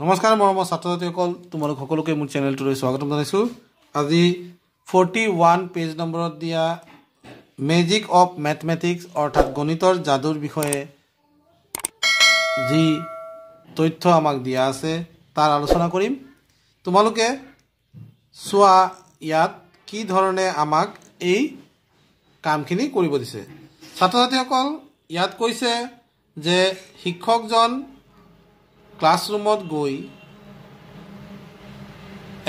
নমস্কাৰ মৰমৰ ছাত্ৰ ছাত্ৰীসকল তোমালোক সকলোকে মোৰ চেনেলটোলৈ স্বাগতম জনাইছোঁ। আজি ফৰ্টি ওৱান পেজ নম্বৰত দিয়া মেজিক অফ মেথমেটিক্স অৰ্থাৎ গণিতৰ যাদুৰ বিষয়ে যি তথ্য আমাক দিয়া আছে তাৰ আলোচনা কৰিম। তোমালোকে চোৱা ইয়াত কি ধৰণে আমাক এই কামখিনি কৰিব দিছে। ছাত্ৰ ছাত্ৰীসকল ইয়াত কৈছে যে শিক্ষকজন ক্লাছৰুমত গৈ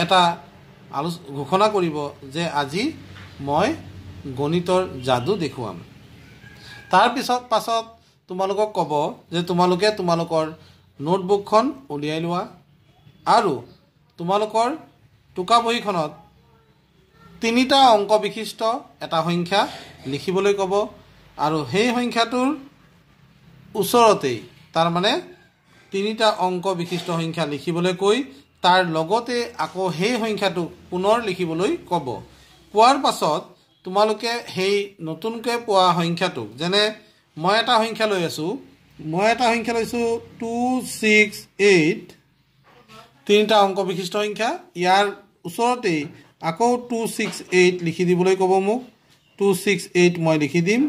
এটা আলো ঘোষণা কৰিব যে আজি মই গণিতৰ যাদু দেখুৱাম। তাৰপিছত পাছত তোমালোকক ক'ব যে তোমালোকে তোমালোকৰ নোটবুকখন উলিয়াই লোৱা আৰু তোমালোকৰ টোকা বহীখনত তিনিটা অংক বিশিষ্ট এটা সংখ্যা লিখিবলৈ ক'ব আৰু সেই সংখ্যাটোৰ ওচৰতেই তাৰমানে তিনিটা অংক বিশিষ্ট সংখ্যা লিখিবলৈ কৈ তাৰ লগতে আকৌ সেই সংখ্যাটো পুনৰ লিখিবলৈ ক'ব। কোৱাৰ পাছত তোমালোকে সেই নতুনকৈ পোৱা সংখ্যাটোক যেনে মই এটা সংখ্যা লৈ আছোঁ মই এটা সংখ্যা লৈছোঁ টু ছিক্স এইট তিনিটা অংক বিশিষ্ট সংখ্যা ইয়াৰ ওচৰতেই আকৌ টু ছিক্স এইট লিখি দিবলৈ ক'ব মোক। টু ছিক্স এইট মই লিখি দিম।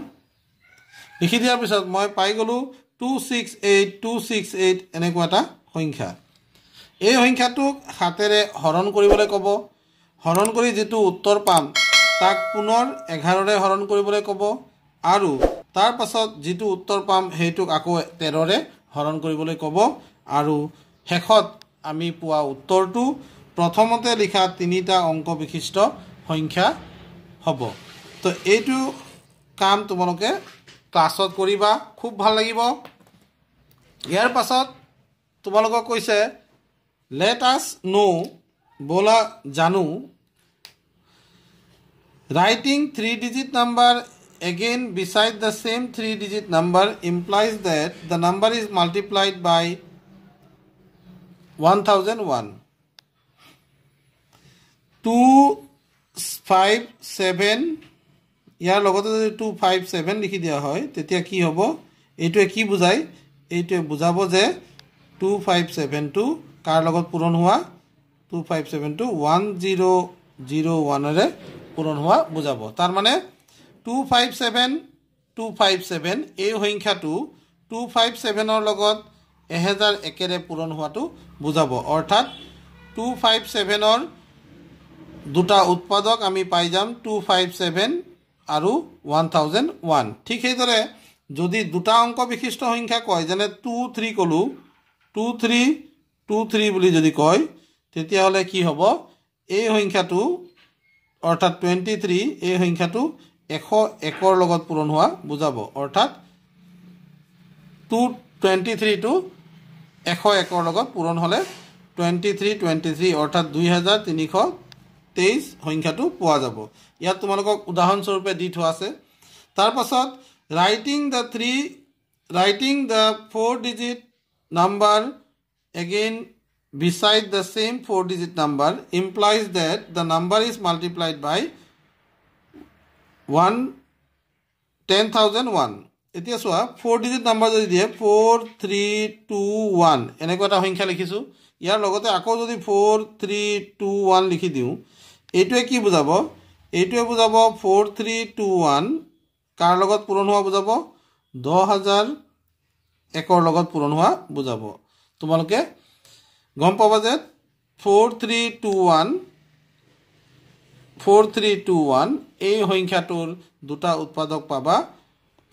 লিখি দিয়াৰ পিছত মই পাই গ'লোঁ two six eight two six eight এনেকুৱা এটা সংখ্যা। এই সংখ্যাটোক হাতেৰে হৰণ কৰিবলৈ ক'ব। হৰণ কৰি যিটো উত্তৰ পাম তাক পুনৰ এঘাৰৰে হৰণ কৰিবলৈ ক'ব আৰু তাৰ পাছত যিটো উত্তৰ পাম সেইটোক আকৌ তেৰৰে হৰণ কৰিবলৈ ক'ব আৰু শেষত আমি পোৱা উত্তৰটো প্ৰথমতে লিখা তিনিটা অংক বিশিষ্ট সংখ্যা হ'ব। তো এইটো কাম তোমালোকে ক্লাছত কৰিবা খুব ভাল লাগিব। ইয়াৰ পাছত তোমালোকক কৈছে লেট আছ ন' ব'লা জানো writing three digit number again beside the same three digit number implies that the number is multiplied by one thousand one two five seven ইয়াৰ লগতে যদি টু ফাইভ ছেভেন লিখি দিয়া হয় তেতিয়া কি হ'ব? এইটোৱে কি বুজায়? এইটোৱে বুজাব যে টু ফাইভ ছেভেনটো কাৰ লগত পূৰণ হোৱা? টু ফাইভ ছেভেনটো ওৱান জিৰ' জিৰ' ওৱানেৰে পূৰণ হোৱা বুজাব। তাৰমানে two five seven two five seven এই সংখ্যাটো টু ফাইভ ছেভেনৰ লগত এহেজাৰ একেৰে পূৰণ হোৱাটো বুজাব। অৰ্থাৎ টু ফাইভ ছেভেনৰ দুটা উৎপাদক আমি পাই যাম টু ফাইভ ছেভেন আৰু ওৱান থাউজেণ্ড ওৱান ঠিক সেইদৰে যদি দুটা অংক বিশিষ্ট সংখ্যা কয় যেনে টু থ্ৰী ক'লোঁ টু থ্ৰী টু থ্ৰী বুলি যদি কয় তেতিয়াহ'লে কি হ'ব? এই সংখ্যাটো অৰ্থাৎ টুৱেণ্টি থ্ৰী এই সংখ্যাটো এশ একৰ লগত পূৰণ হোৱা বুজাব। অৰ্থাৎ টু টুৱেণ্টি থ্ৰীটো এশ একৰ লগত পূৰণ হ'লে টুৱেণ্টি থ্ৰী টুৱেণ্টি থ্ৰী অৰ্থাৎ দুই হাজাৰ তিনিশ তেইছ সংখ্যাটো পোৱা যাব। ইয়াত তোমালোকক উদাহৰণস্বৰূপে দি থোৱা আছে। তাৰপাছত writing the three writing the four digit number again beside the same four digit number implies that the number is multiplied by 1 10001 এতিয়া চোৱা ফ'ৰ ডিজিট নাম্বাৰ যদি দিয়ে ফ'ৰ থ্ৰী টু ওৱান এনেকুৱা এটা সংখ্যা লিখিছোঁ। ইয়াৰ লগতে আকৌ যদি ফ'ৰ থ্ৰী টু ওৱান লিখি দিওঁ এইটোৱে কি বুজাব? এইটোৱে বুজাব ফ'ৰ থ্ৰী টু ওৱান কাৰ লগত পূৰণ হোৱা বুজাব? দহ হাজাৰ একৰ লগত পূৰণ হোৱা বুজাব। তোমালোকে গম পাবা যে four three two one four three two one এই সংখ্যাটোৰ দুটা উৎপাদক পাবা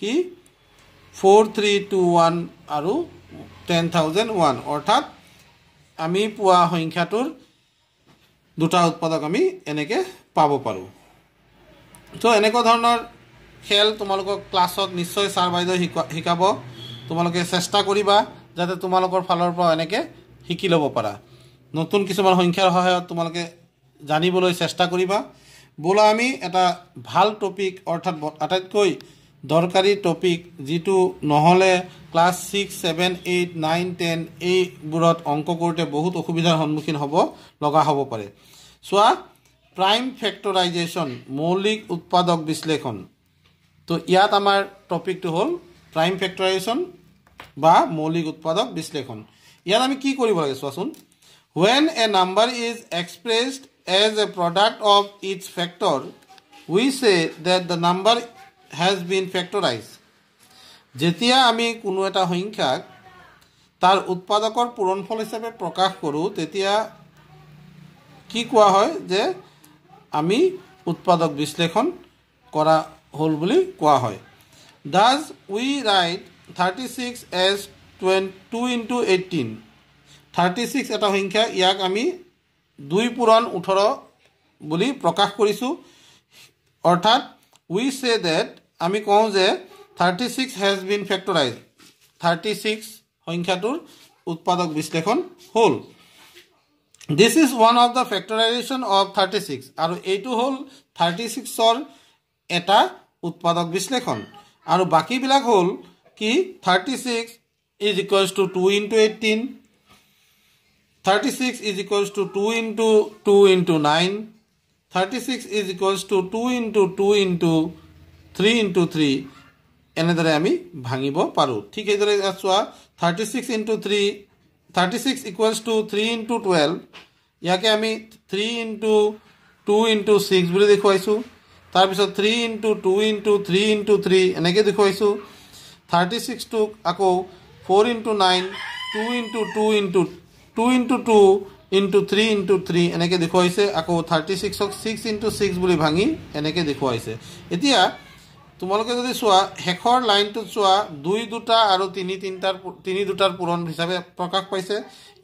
কি? ফ'ৰ থ্ৰী টু ওৱান আৰু টেন থাউজেণ্ড ওৱান অৰ্থাৎ আমি পোৱা সংখ্যাটোৰ দুটা উৎপাদক আমি এনেকৈ পাব পাৰোঁ। ত' এনেকুৱা ধৰণৰ খেল তোমালোকক ক্লাছত নিশ্চয় ছাৰ বাইদেউ শিকা শিকাব। তোমালোকে চেষ্টা কৰিবা যাতে তোমালোকৰ ফালৰ পৰা এনেকৈ শিকি ল'ব পাৰা। নতুন কিছুমান সংখ্যাৰ সহায়ত তোমালোকে জানিবলৈ চেষ্টা কৰিবা। বোলা আমি এটা ভাল টপিক অৰ্থাৎ আটাইতকৈ দৰকাৰী টপিক যিটো নহ'লে class six seven eight nine ten এইবোৰত অংক কৰোঁতে বহুত অসুবিধাৰ সন্মুখীন হ'ব লগা হ'ব পাৰে। চোৱা প্ৰাইম ফেক্টৰাইজেশ্যন মৌলিক উৎপাদক বিশ্লেষণ। তো ইয়াত আমাৰ টপিকটো হ'ল প্ৰাইম ফেক্টৰাইজেশ্যন বা মৌলিক উৎপাদক বিশ্লেষণ। ইয়াত আমি কি কৰিব লাগে চোৱাচোন? When a number is expressed as a product of its factor we say that the number has been factorise যেতিয়া আমি কোনো এটা সংখ্যাক তাৰ উৎপাদকৰ পূৰণফল হিচাপে প্ৰকাশ কৰোঁ তেতিয়া কি কোৱা হয় যে আমি উৎপাদক বিশ্লেষণ কৰা হ'ল বুলি কোৱা হয়। Thus we write thirty six as টুৱেন two into eighteen thirty six এটা সংখ্যা ইয়াক আমি দুই পূৰণ ওঠৰ বুলি প্ৰকাশ কৰিছোঁ। অৰ্থাৎ উই চে ডেট আমি কওঁ যে thirty six has been factorise thirty six সংখ্যাটোৰ উৎপাদক বিশ্লেষণ হ'ল। This is one of the factorisation of thirty six আৰু এইটো হ'ল থাৰ্টি ছিক্সৰ এটা উৎপাদক বিশ্লেষণ। আৰু বাকীবিলাক হ'ল কি? Thirty six is equals to two into eighteen thirty six is equals to two into two into nine thirty six is equals to two into two into three into three এনেদৰে আমি ভাঙিব পাৰোঁ। ঠিক সেইদৰে চোৱা thirty six into three thirty six equals to three into twelve ইয়াকে আমি three into two into six বুলি দেখুৱাইছোঁ তাৰপিছত three into two into three into three এনেকৈ দেখুৱাইছোঁ থাৰ্টি ছিক্সটোক আকৌ four into nine two into two into two into two into three into three এনেকৈ দেখুৱাইছে আকৌ থাৰ্টি ছিক্সক ছিক্স ইণ্টু ছিক্স বুলি ভাঙি এনেকৈ দেখুৱাইছে। এতিয়া তোমালোকে যদি চোৱা শেষৰ লাইনটোত চোৱা দুই দুটা আৰু তিনি তিনিটাৰ তিনি দুটাৰ পূৰণ হিচাপে প্ৰকাশ পাইছে।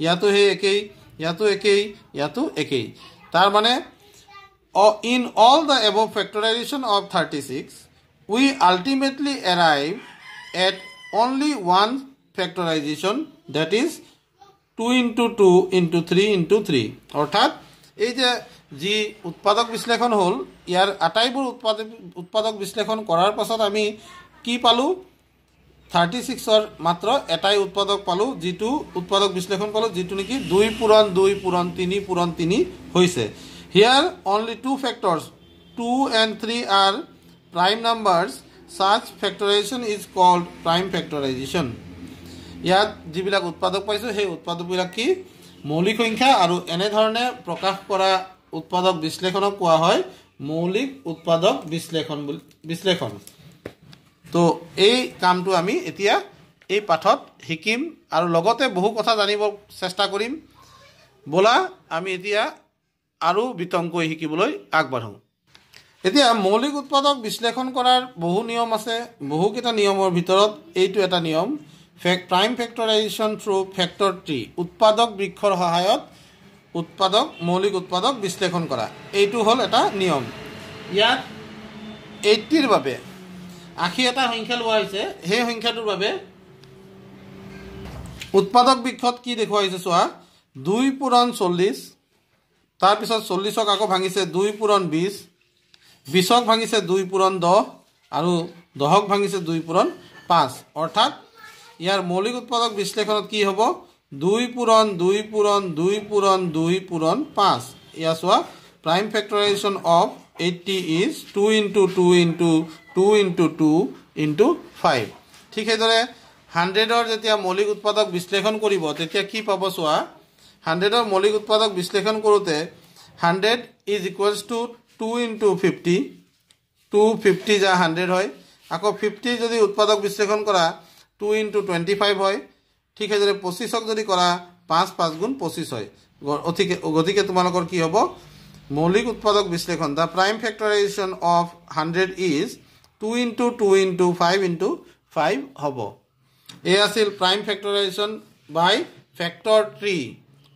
ইয়াতো সেই একেই ইয়াতো একেই ইয়াতো একেই। তাৰমানে in all the every factorisation of thirty six we ultimately arrive at only one factorisation that is two into two into three into three অৰ্থাৎ এই যে যি উৎপাদক বিশ্লেষণ হ'ল ইয়াৰ আটাইবোৰ উৎপাদক উৎপাদক বিশ্লেষণ কৰাৰ পাছত আমি কি পালোঁ? থাৰ্টি ছিক্সৰ মাত্ৰ এটাই উৎপাদক পালোঁ যিটো উৎপাদক বিশ্লেষণ পালোঁ যিটো নেকি দুই পূৰণ দুই পূৰণ তিনি পূৰণ তিনি হৈছে। Here only two factors two and three are prime numbers such factorisation is called prime factorisation ইয়াত যিবিলাক উৎপাদক পাইছোঁ সেই উৎপাদকবিলাক কি? মৌলিক সংখ্যা আৰু এনেধৰণে প্ৰকাশ কৰা উৎপাদক বিশ্লেষণক কোৱা হয় মৌলিক উৎপাদক বিশ্লেষণ বুলি বিশ্লেষণ। তো এই কামটো আমি এতিয়া এই পাঠত শিকিম আৰু লগতে বহু কথা জানিব চেষ্টা কৰিম। ব'লা আমি এতিয়া আৰু বিতংকৈ শিকিবলৈ আগবাঢ়োঁ। এতিয়া মৌলিক উৎপাদক বিশ্লেষণ কৰাৰ বহু নিয়ম আছে বহুকেইটা নিয়মৰ ভিতৰত এইটো এটা নিয়ম fake prime factorisation through factor tree উৎপাদক বৃক্ষৰ সহায়ত উৎপাদক মৌলিক উৎপাদক বিশ্লেষণ কৰা। এইটো হ'ল এটা নিয়ম। ইয়াত এইটিৰ বাবে আশী এটা সংখ্যা লোৱা হৈছে। সেই সংখ্যাটোৰ বাবে উৎপাদক বৃক্ষত কি দেখুওৱা হৈছে চোৱা। দুই পূৰণ চল্লিছ তাৰপিছত চল্লিছক আকৌ ভাঙিছে দুই পূৰণ বিছ বিছক ভাঙিছে দুই পূৰণ দহ আৰু দহক ভাঙিছে দুই পূৰণ পাঁচ। অৰ্থাৎ ইয়াৰ মৌলিক উৎপাদক বিশ্লেষণত কি হ'ব? দুই পূৰণ দুই পূৰণ দুই পূৰণ দুই পূৰণ পাঁচ। ইয়াৰ চোৱা prime factorisation of eighty is two into two into two into two into five ঠিক সেইদৰে হাণ্ড্ৰেডৰ যেতিয়া মৌলিক উৎপাদক বিশ্লেষণ কৰিব তেতিয়া কি পাব চোৱা? হাণ্ড্ৰেডৰ মৌলিক উৎপাদক বিশ্লেষণ কৰোঁতে hundred is equals to two into fifty two fifty যা হাণ্ড্ৰেড হয়। আকৌ ফিফটি যদি উৎপাদক বিশ্লেষণ কৰা টু ইণ্টু টুৱেণ্টি ফাইভ হয়। ঠিক সেইদৰে পঁচিছক যদি কৰা পাঁচ পাঁচ গুণ পঁচিছ হয়। গতিকে গতিকে তোমালোকৰ কি হ'ব? মৌলিক উৎপাদক বিশ্লেষণ the prime factorisation of hundred is two into two into five into five হ'ব। এই আছিল prime factorisation by factor tree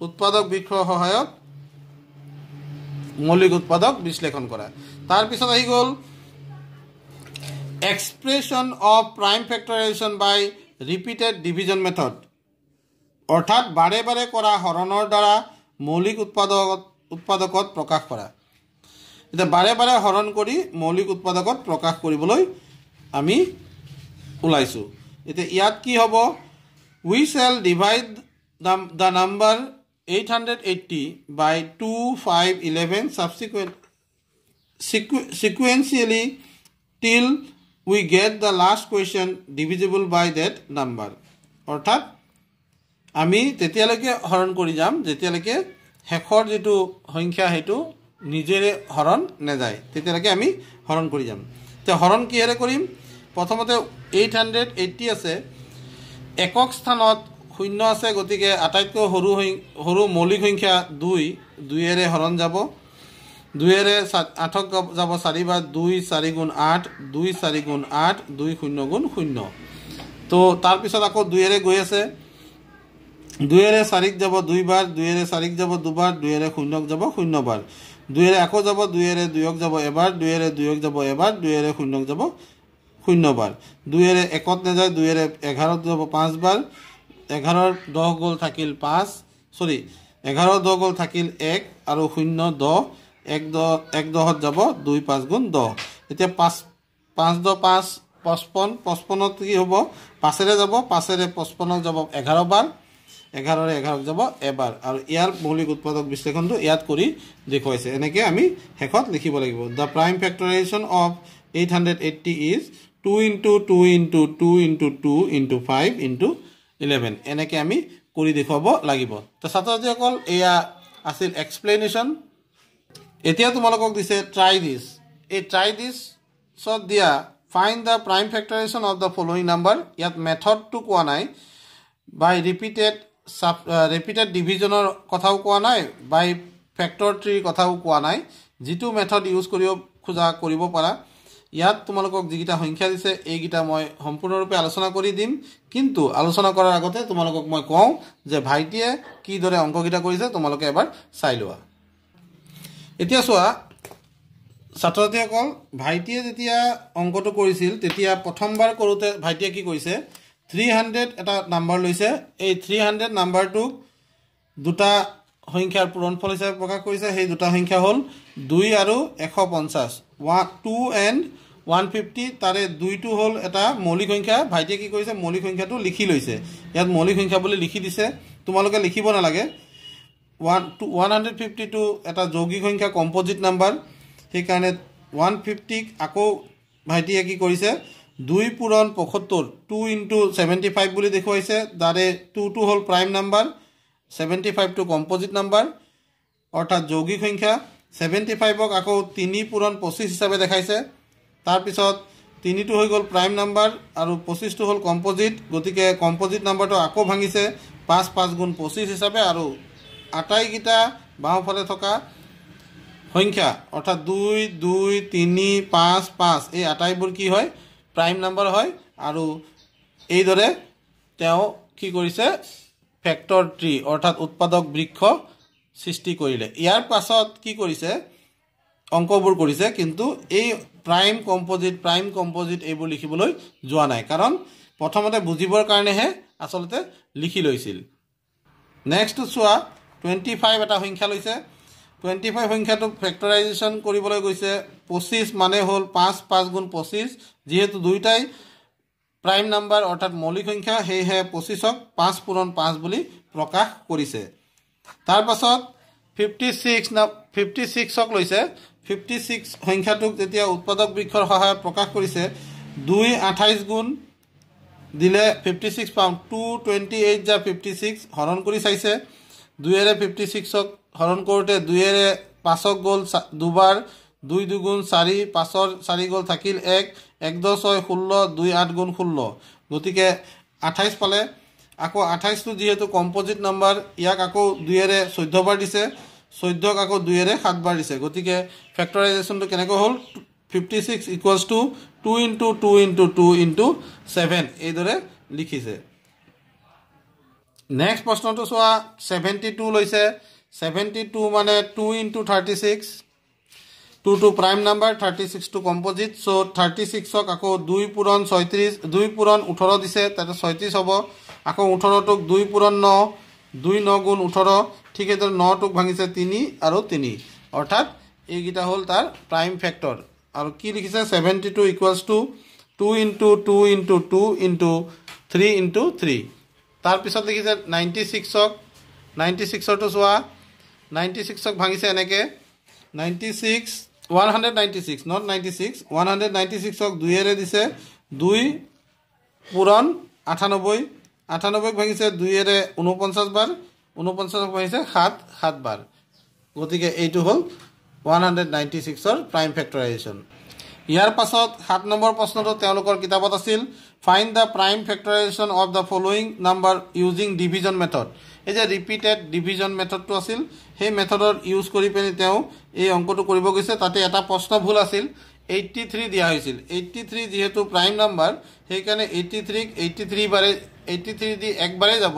উৎপাদক বৃক্ষৰ সহায়ত মৌলিক উৎপাদক বিশ্লেষণ কৰা। তাৰপিছত আহি গ'ল expression of prime factorisation by repeated division method অৰ্থাৎ বাৰে বাৰে কৰা হৰণৰ দ্বাৰা মৌলিক উৎপাদকত উৎপাদকত প্ৰকাশ কৰা। এতিয়া বাৰে বাৰে হৰণ কৰি মৌলিক উৎপাদকত প্ৰকাশ কৰিবলৈ আমি ওলাইছোঁ। এতিয়া ইয়াত কি হ'ব? We shall divide the number eight hundred eighty by two five eleven subsequent sequentially till we get the last question divisible by that number অৰ্থাৎ আমি তেতিয়ালৈকে হৰণ কৰি যাম যেতিয়ালৈকে শেষৰ যিটো সংখ্যা সেইটো নিজেৰে হৰণ নাযায় তেতিয়ালৈকে আমি হৰণ কৰি যাম। এতিয়া হৰণ কিহেৰে কৰিম? প্ৰথমতে এইট হাণ্ড্ৰেড এইট্টি আছে। একক স্থানত শূন্য আছে গতিকে আটাইতকৈ সৰু সৰু মৌলিক সংখ্যা দুই দুইয়েৰে হৰণ যাব। দুইয়েৰে চা- আঠক যাব- যাব চাৰিবাৰ দুই চাৰি গুণ আঠ দুই চাৰি গুণ আঠ দুই শূন্য গুণ শূন্য। তো তাৰপিছত আকৌ দুইয়েৰে গৈ আছে। দুইয়েৰে চাৰিক যাব দুইবাৰ দুইয়েৰে চাৰিক যাব দুবাৰ দুইয়েৰে শূন্যক যাব শূন্যবাৰ। দুইয়েৰে আকৌ যাব দুইয়েৰে দুয়ক যাব এবাৰ দুইয়েৰে দুয়ক যাব এবাৰ দুইয়েৰে শূন্যক যাব শূন্যবাৰ। দুইয়েৰে একত নাযায় দুইয়েৰে এঘাৰত যাব পাঁচবাৰ। এঘাৰৰ দহ গ'ল থাকিল পাঁচ চৰি এঘাৰ দহ গ'ল থাকিল এক আৰু শূন্য দহ এক দহ এক দহত যাব দুই পাঁচ গুণ দহ। এতিয়া পাঁচ পাঁচ দহ পাঁচ পঁচপন্ন পঁচপন্নত কি হ'ব? পাঁচেৰে যাব পাঁচেৰে পঁচপন্নক যাব এঘাৰ বাৰ। এঘাৰৰে এঘাৰক যাব এবাৰ। আৰু ইয়াৰ মৌলিক উৎপাদক বিশ্লেষণটো ইয়াত কৰি দেখুৱাইছে। এনেকৈ আমি শেষত লিখিব লাগিব। The prime factorisation of eight hundred eighty is two into two into two into two into five into eleven এনেকৈ আমি কৰি দেখুৱাব লাগিব। তো ছাত্ৰ ছাত্ৰীসকল এয়া আছিল এক্সপ্লেনেশ্যন এতিয়া তোমালোকক দিছে ট্ৰাই দিছ এই ট্ৰাই দিছত দিয়া find the prime factorisation of the following number ইয়াত মেথডটো কোৱা নাই। বাই ৰিপিটেড চাব ৰিপিটেড ডিভিজনৰ কথাও কোৱা নাই বাই ফেক্টৰ ট্ৰিৰ কথাও কোৱা নাই। যিটো মেথড ইউজ কৰিব খোজা কৰিব পাৰা। ইয়াত তোমালোকক যিকেইটা সংখ্যা দিছে এইকেইটা মই সম্পূৰ্ণৰূপে আলোচনা কৰি দিম। কিন্তু আলোচনা কৰাৰ আগতে তোমালোকক মই কওঁ যে ভাইটিয়ে কিদৰে অংককেইটা কৰিছে তোমালোকে এবাৰ চাই লোৱা। এতিয়া চোৱা ছাত্ৰ ছাত্ৰীসকল ভাইটিয়ে যেতিয়া অংকটো কৰিছিল তেতিয়া প্ৰথমবাৰ কৰোঁতে ভাইটিয়ে কি কৰিছে থ্ৰী হাণ্ড্ৰেড এটা নাম্বাৰ লৈছে। এই থ্ৰী হাণ্ড্ৰেড নাম্বাৰটোক দুটা সংখ্যাৰ পূৰণফল হিচাপে প্ৰকাশ কৰিছে। সেই দুটা সংখ্যা হ'ল দুই আৰু এশ পঞ্চাছ one two and one fifty তাৰে দুইটো হ'ল এটা মৌলিক সংখ্যা। ভাইটিয়ে কি কৰিছে? মৌলিক সংখ্যাটো লিখি লৈছে। ইয়াত মৌলিক সংখ্যা বুলি লিখি দিছে। তোমালোকে লিখিব নালাগে। One two one hundred fifty two এটা যৌগিক সংখ্যা কম্পজিট নাম্বাৰ সেইকাৰণে ওৱান ফিফটিক আকৌ ভাইটিয়ে কি কৰিছে? দুই পূৰণ পঁসত্তৰ টু ইণ্টু ছেভেণ্টি ফাইভ বুলি দেখুৱাইছে। তাৰে টুটো হ'ল প্ৰাইম নাম্বাৰ ছেভেণ্টি ফাইভটো কম্পজিট নাম্বাৰ অৰ্থাৎ যৌগিক সংখ্যা। ছেভেণ্টি ফাইভক আকৌ তিনি পূৰণ পঁচিছ হিচাপে দেখাইছে। তাৰপিছত তিনিটো হৈ গ'ল প্ৰাইম নাম্বাৰ আৰু পঁচিছটো হ'ল কম্পজিট গতিকে কম্পজিট নাম্বাৰটো আকৌ ভাঙিছে পাঁচ পাঁচ গুণ পঁচিছ হিচাপে আৰু আটাইকেইটা বাওঁফালে থকা সংখ্যা অৰ্থাৎ দুই দুই তিনি পাঁচ পাঁচ এই আটাইবোৰ কি হয়? প্ৰাইম নাম্বাৰ হয় আৰু এইদৰে তেওঁ কি কৰিছে ফেক্টৰ ট্ৰি অৰ্থাৎ উৎপাদক বৃক্ষ সৃষ্টি কৰিলে। ইয়াৰ পাছত কি কৰিছে অংকবোৰ কৰিছে কিন্তু এই প্ৰাইম কম্পজিট প্ৰাইম কম্পজিট এইবোৰ লিখিবলৈ যোৱা নাই। কাৰণ প্ৰথমতে বুজিবৰ কাৰণেহে আচলতে লিখি লৈছিল। নেক্সটটো চোৱা টুৱেণ্টি ফাইভ এটা সংখ্যা লৈছে। টুৱেণ্টি ফাইভ সংখ্যাটো ফেক্টৰাইজেশ্যন কৰিবলৈ গৈছে পঁচিছ মানে হ'ল পাঁচ পাঁচ গুণ পঁচিছ। যিহেতু দুয়োটাই প্ৰাইম নাম্বাৰ অৰ্থাৎ মৌলিক সংখ্যা সেয়েহে পঁচিছক পাঁচ পূৰণ পাঁচ বুলি প্ৰকাশ কৰিছে। তাৰপাছত ফিফটি ছিক্স ফিফটি ছিক্সক লৈছে। ফিফটি ছিক্স সংখ্যাটোক যেতিয়া উৎপাদক বৃক্ষৰ সহায়ত প্ৰকাশ কৰিছে দুই আঠাইছ গুণ দিলে ফিফটি ছিক্স পাম টু টুৱেণ্টি এইট যা ফিফটি ছিক্স হৰণ কৰি চাইছে। দুইয়েৰে ফিফটি ছিক্সক হৰণ কৰোঁতে দুইয়েৰে পাঁচক গ'ল দুবাৰ দুই দুগুণ চাৰি পাঁচৰ চাৰি গ'ল থাকিল এক এক দহ ছয় ষোল্ল দুই আঠ গুণ ষোল্ল। গতিকে আঠাইছ পালে। আকৌ আঠাইছটো যিহেতু কম্পজিট নাম্বাৰ ইয়াক আকৌ দুইয়েৰে চৈধ্যবাৰ দিছে। চৈধ্যক আকৌ দুইয়েৰে সাতবাৰ দিছে। গতিকে ফেক্টৰাইজেশ্যনটো কেনেকৈ হ'ল? Fifty six equals to two into two into two into seven এইদৰে লিখিছে। নেক্সট প্ৰশ্নটো চোৱা। ছেভেণ্টি টু লৈছে। ছেভেণ্টি টু মানে two into thirty six two two prime number thirty ছিক্সটো composite so thirty ছিক্সক আকৌ দুই পূৰণ ছয়ত্ৰিছ দুই পূৰণ ওঠৰ দিছে তাতে ছয়ত্ৰিছ হ'ব আকৌ ওঠৰটোক দুই পূৰণ ন দুই ন গুণ ওঠৰ ঠিক সেইদৰে নটোক ভাঙিছে তিনি আৰু তিনি। অৰ্থাৎ এইকেইটা হ'ল তাৰ প্ৰাইম ফেক্টৰ আৰু কি লিখিছে? Seventy two equals to two into two into two into three into three তাৰপিছত লিখিছে নাইণ্টি ছিক্সক নাইণ্টি ছিক্সৰটো চোৱা নাইণ্টি ছিক্সক ভাঙিছে এনেকৈ? Ninety six one hundred ninety six not ninety six one hundred ninety ছিক্সক দুইয়েৰে দিছে দুই পূৰণ আঠানব্বৈ আঠানব্বৈক ভাঙিছে দুইয়েৰে ঊনপঞ্চাছ বাৰ ঊনপঞ্চাছক ভাঙিছে সাত সাত বাৰ। গতিকে এইটো হ'ল ওৱান হাণ্ড্ৰেড নাইণ্টি ছিক্সৰ প্ৰাইম ফেক্টৰাইজেশ্যন ইয়াৰ পাছত সাত নম্বৰ প্ৰশ্নটো তেওঁলোকৰ কিতাপত আছিল find the prime factorisation of the following number using division method এই যে ৰিপিটেড ডিভিজন মেথডটো আছিল সেই মেথডৰ ইউজ কৰি পিনি তেওঁ এই অংকটো কৰিব গৈছে। তাতে এটা প্ৰশ্ন ভুল আছিল এইট্টি থ্ৰী দিয়া হৈছিল। এইট্টি থ্ৰী যিহেতু প্ৰাইম নাম্বাৰ সেইকাৰণে এইট্টি থ্ৰীক এইট্টি থ্ৰী বাৰে এইট্টি থ্ৰী দি একবাৰেই যাব।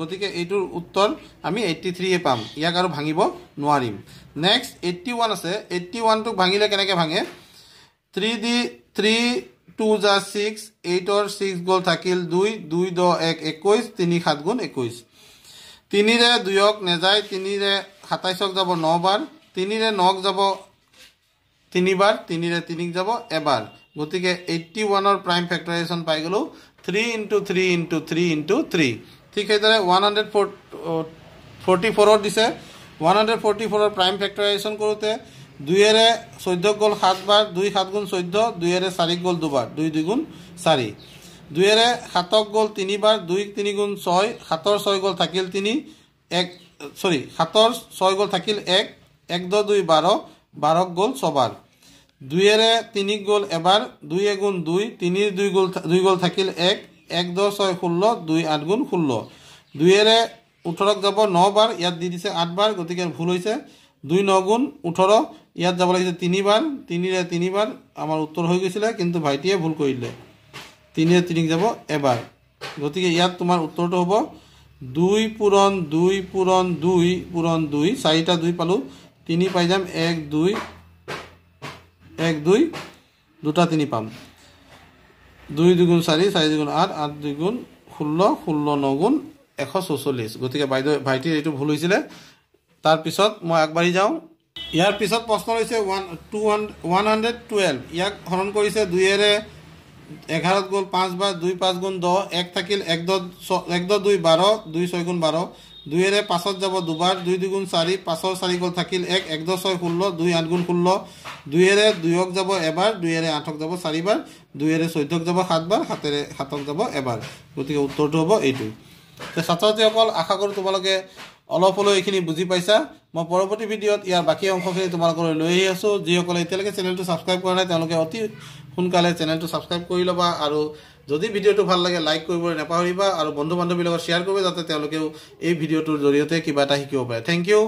গতিকে এইটোৰ উত্তৰ আমি এইট্টি থ্ৰীয়ে পাম। ইয়াক আৰু ভাঙিব নোৱাৰিম। নেক্সট এইট্টি ওৱান আছে। এইট্টি ওৱানটোক ভাঙিলে কেনেকৈ ভাঙে? থ্ৰী দি থ্ৰী টু জা ছিক্স এইটৰ ছিক্স গ'ল থাকিল দুই দুই দহ এক একৈছ তিনি সাত গুণ একৈছ তিনিৰে দুয়ক নেযায় তিনিৰে সাতাইছক যাব নবাৰ তিনিৰে নক যাব তিনিবাৰ তিনিৰে তিনিক যাব এবাৰ। গতিকে এইট্টি ওৱানৰ প্ৰাইম ফেক্টৰাইজেশ্যন পাই গ'লোঁ three into three into three into three ঠিক সেইদৰে ওৱান হাণ্ড্ৰেড ফ'ৰ ফৰ্টি ফ'ৰত দিছে। ওৱান হাণ্ড্ৰেড ফৰ্টি ফ'ৰৰ প্ৰাইম ফেক্টৰাইজেশ্যন কৰোঁতে দুইয়েৰে চৈধ্যক গ'ল সাতবাৰ দুই সাত গুণ চৈধ্য দুইয়েৰে চাৰিক গ'ল দুবাৰ দুই দুই গুণ চাৰি। দুইয়েৰে সাতক গ'ল তিনিবাৰ, দুই তিনি গুণ ছয়, সাতৰ ছয় গ'ল থাকিল তিনি, এক, চৰি, সাতৰ ছয় গ'ল থাকিল এক এক দহ দুই বাৰ, বাৰক গ'ল ছবাৰ। দুইয়েৰে তিনিক গ'ল এবাৰ দুই এগুণ দুই, তিনিৰ দুই গ'ল দুই গ'ল থাকিল এক এক দহ ছয় ষোল্ল, দুই আঠ গুণ ষোল্ল। দুইয়েৰে ওঠৰক যাব নবাৰ, ইয়াত দি দিছে আঠবাৰ, গতিকে ভুল হৈছে। দুই ন গুণ ওঠৰ, ইয়াত যাব লাগিছে তিনিবাৰ, তিনিৰে তিনিবাৰ, আমাৰ উত্তৰ হৈ গৈছিলে, কিন্তু ভাইটিয়ে ভুল কৰিলে। তিনিৰে তিনিক যাব এবাৰ। গতিকে ইয়াত তোমাৰ উত্তৰটো হ'ব দুই পূৰণ দুই পূৰণ দুই পূৰণ দুই চাৰিটা দুই পালোঁ। তিনি পাই যাম এক দুই এক দুই দুটা তিনি পাম। দুই দুগুণ চাৰি চাৰি দুগুণ আঠ আঠ দুই গুণ ষোল্ল ষোল্ল ন গুণ এশ চৌচল্লিছ। গতিকে বাইদেউ ভাইটিৰ এইটো ভুল হৈছিলে। তাৰপিছত মই আগবাঢ়ি যাওঁ। ইয়াৰ পিছত প্ৰশ্ন হৈছে ওৱান টু হাণ্ড্ৰেড টুৱেল্ভ ইয়াক হৰণ কৰিছে দুইয়েৰে এঘাৰত গ'ল পাঁচ বাৰ দুই পাঁচ গুণ দহ, এক থাকিল এক দহ এক দহ দুই বাৰ, দুই ছয় গুণ বাৰ। দুইয়েৰে পাঁচত যাব দুবাৰ, দুই দুগুণ চাৰি, পাঁচৰ চাৰি গ'ল থাকিল এক এক দহ ছয় ষোল্ল, দুই আঠ গুণ ষোল্ল। দুইয়েৰে দুয়ক যাব এবাৰ, দুইয়েৰে আঠক যাব চাৰিবাৰ, দুইয়েৰে চৈধ্যক যাব সাতবাৰ, সাতেৰে সাতক যাব এবাৰ। গতিকে উত্তৰটো হ'ব এইটো ছাত্ৰ ছাত্ৰীসকল আশা কৰোঁ তোমালোকে অলপ হ'লেও এইখিনি বুজি পাইছা। মই পৰৱৰ্তী ভিডিঅ'ত ইয়াৰ বাকী অংশখিনি তোমালোকলৈ লৈ আহি আছোঁ। যিসকলে এতিয়ালৈকে চেনেলটো ছাবস্ক্ৰাইব কৰা নাই তেওঁলোকে অতি সোনকালে চেনেলটো ছাবস্ক্ৰাইব কৰি ল'বা আৰু যদি ভিডিঅ'টো ভাল লাগে লাইক কৰিবলৈ নাপাহৰিবা আৰু বন্ধু বান্ধৱীৰ লগত শ্বেয়াৰ কৰিবা যাতে তেওঁলোকেও এই ভিডিঅ'টোৰ জৰিয়তে কিবা এটা শিকিব পাৰে। Thank U